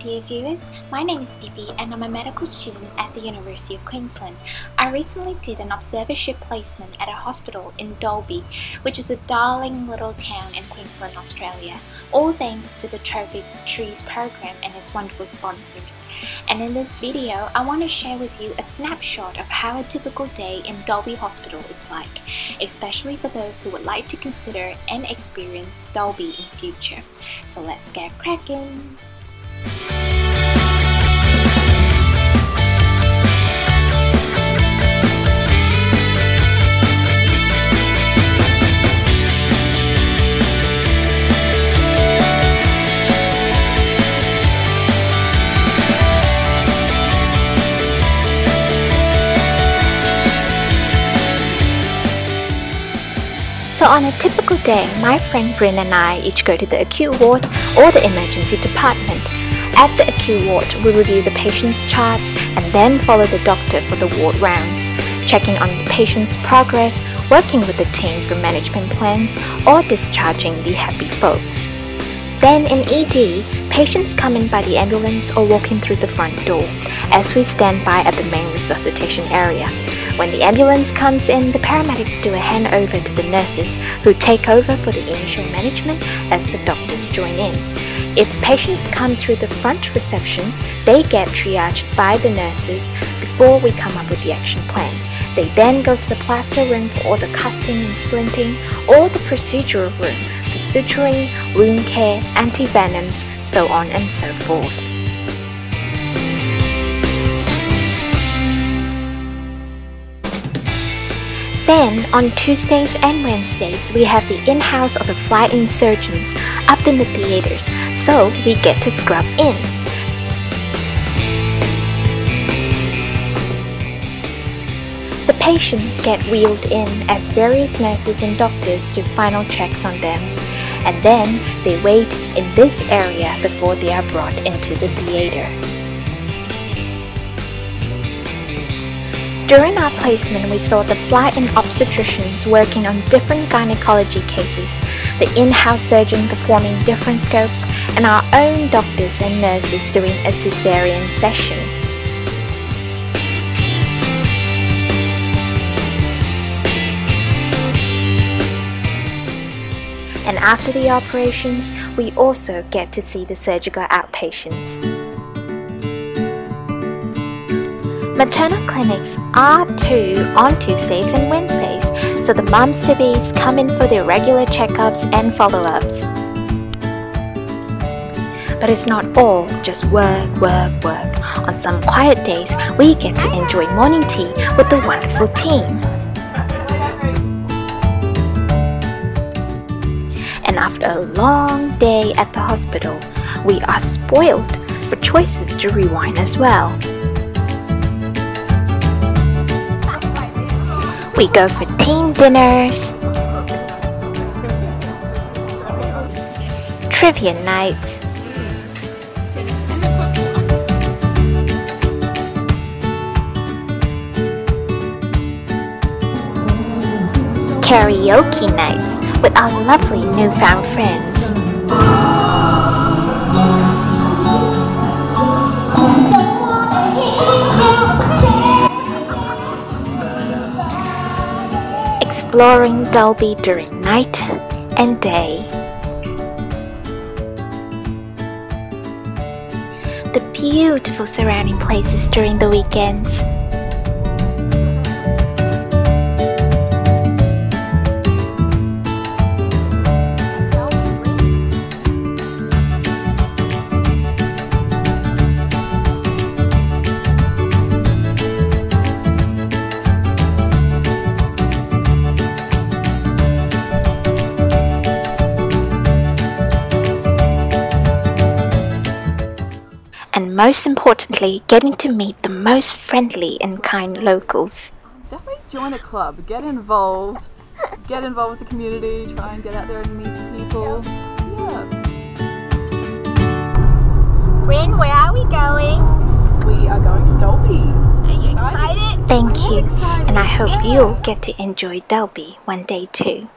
dear viewers, my name is Bibi and I'm a medical student at the University of Queensland. I recently did an observership placement at a hospital in Dalby, which is a darling little town in Queensland, Australia, all thanks to the TROHPIQ's Trees program and its wonderful sponsors. And in this video, I want to share with you a snapshot of how a typical day in Dalby Hospital is like, especially for those who would like to consider and experience Dalby in future. So let's get cracking! So on a typical day, my friend Bryn and I each go to the acute ward or the emergency department. At the acute ward, we review the patient's charts and then follow the doctor for the ward rounds, checking on the patient's progress, working with the team for management plans, or discharging the happy folks. Then in ED, patients come in by the ambulance or walk in through the front door, as we stand by at the main resuscitation area. When the ambulance comes in, the paramedics do a handover to the nurses who take over for the initial management as the doctors join in. If patients come through the front reception, they get triaged by the nurses before we come up with the action plan. They then go to the plaster room for all the casting and splinting, or the procedural room for suturing, wound care, antivenoms, so on and so forth. Then, on Tuesdays and Wednesdays, we have the in-house of the fly-in surgeons up in the theaters, so we get to scrub in. The patients get wheeled in as various nurses and doctors do final checks on them, and then they wait in this area before they are brought into the theater. During our placement, we saw the fly-in obstetricians working on different gynecology cases, the in-house surgeon performing different scopes, and our own doctors and nurses doing a cesarean section. And after the operations, we also get to see the surgical outpatients. Maternal clinics are too on Tuesdays and Wednesdays, so the mums-to-bees come in for their regular checkups and follow-ups. But it's not all just work, work, work. On some quiet days, we get to enjoy morning tea with the wonderful team. And after a long day at the hospital, we are spoiled for choices to rewind as well. We go for team dinners, trivia nights, karaoke nights with our lovely newfound friends. Exploring Dalby during night and day. The beautiful surrounding places during the weekends. And most importantly, getting to meet the most friendly and kind locals. Definitely join a club, get involved, get involved with the community, try and get out there and meet people. Yeah. Bryn, where are we going? We are going to Dalby. Are you excited? Thank I'm you, excited. and I hope you'll get to enjoy Dalby one day too.